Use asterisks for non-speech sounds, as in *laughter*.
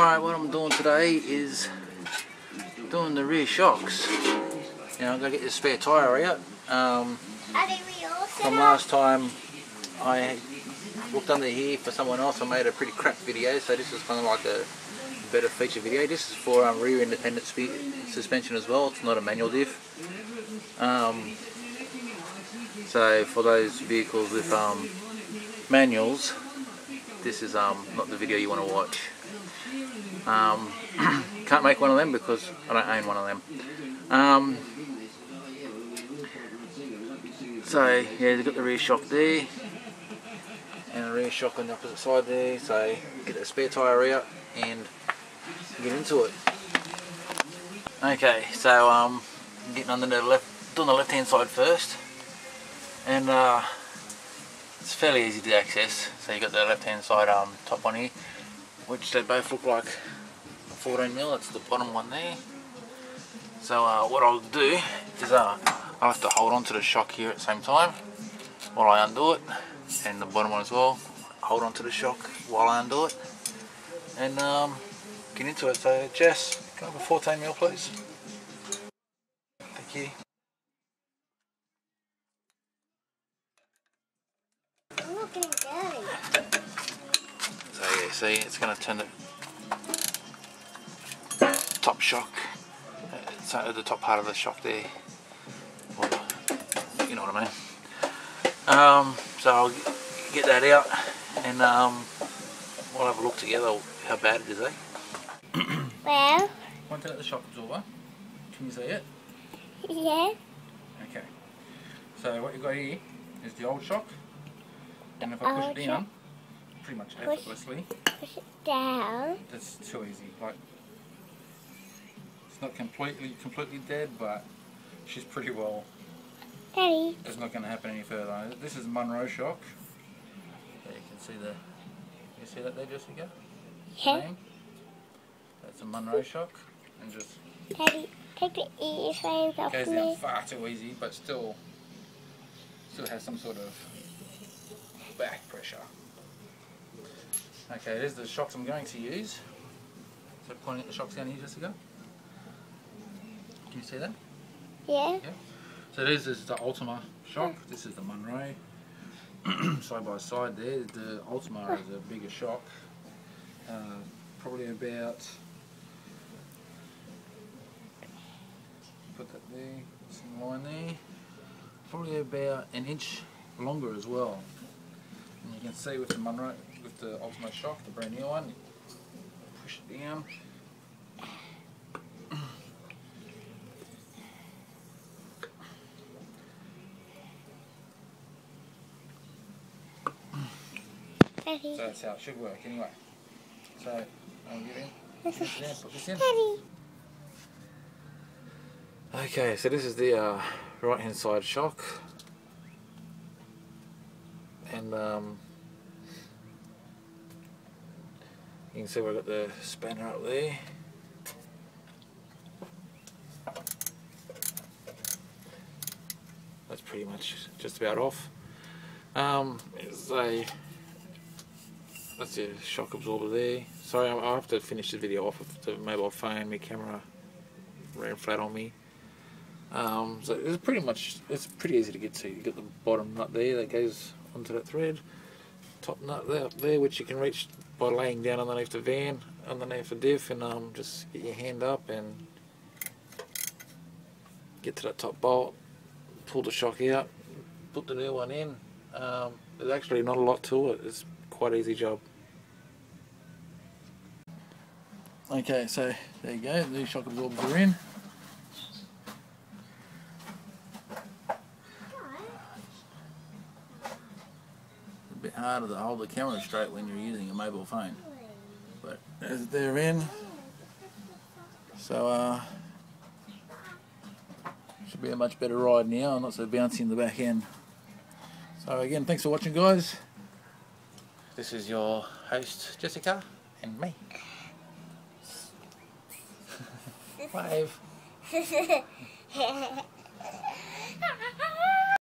Alright, what I'm doing today is doing the rear shocks. Now I'm going to get this spare tyre out. Um, from last time I looked under here for someone else I made a pretty crap video so this is kind of like a better feature video. This is for um, rear independent suspension as well, it's not a manual diff. Um, so for those vehicles with um, manuals this is um, not the video you want to watch. Um, *clears throat* can't make one of them because I don't own one of them. Um, so yeah, you've got the rear shock there and a rear shock on the opposite side there. So get the spare tyre out and get into it. Okay, so um, getting on the left, doing the left hand side first, and uh, it's fairly easy to access. So you got the left hand side um, top on here, which they both look like 14 mil. That's the bottom one there. So uh, what I'll do is uh, I have to hold on to the shock here at the same time while I undo it, and the bottom one as well. Hold on to the shock while I undo it, and um, get into it. So Jess, can I have a 14 mil please? Thank you. Yeah, see, it's going to turn the top shock, it's at the top part of the shock there, well, you know what I mean. Um, so I'll get that out and um, we'll have a look together how bad it is, eh? *coughs* well, point out the shock absorber. Can you see it? Yeah. Okay. So what you've got here is the old shock and if I push it down, pretty much effortlessly. Push it down. That's too easy. Like, it's not completely completely dead, but she's pretty well. Daddy. It's not going to happen any further. This is Monroe shock. There you can see the. You see that there, Jessica? Yeah. That's a Monroe shock, and just. Daddy, take the earphones off goes down far too easy, but still, still has some sort of back pressure. Okay, there's the shocks I'm going to use. So pointing at the shocks down here, Jessica. Can you see that? Yeah. Yeah. So this is the Ultima shock. This is the Monroe. *clears throat* side by side there. The Ultima is a bigger shock. Uh, probably about put that there, some line there. Probably about an inch longer as well. And you can see with the Monroe, the Ultima shock, the brand new one, push it down. Daddy. So that's how it should work anyway. So, I'll get in. This Put this in, put this in. Daddy. Okay, so this is the uh, right hand side shock. And um, you can see we've got the spanner up there. That's pretty much just about off. Um, it's a that's the shock absorber there. Sorry, I'll have to finish the video off with the mobile phone. My camera ran flat on me. Um, so it's pretty much it's pretty easy to get to. You got the bottom nut there that goes onto that thread. Top nut there up there, which you can reach by laying down underneath the van, underneath the diff, and um, just get your hand up and get to that top bolt. Pull the shock out, put the new one in. Um, there's actually not a lot to it. It's quite easy job. Okay, so there you go. The new shock absorbers are in. A bit harder to hold the camera straight when you're using a mobile phone. But as they're in, so uh, should be a much better ride now, not so bouncy in the back end. So again, thanks for watching guys. This is your host Jessica and me. *laughs* Wave. *laughs*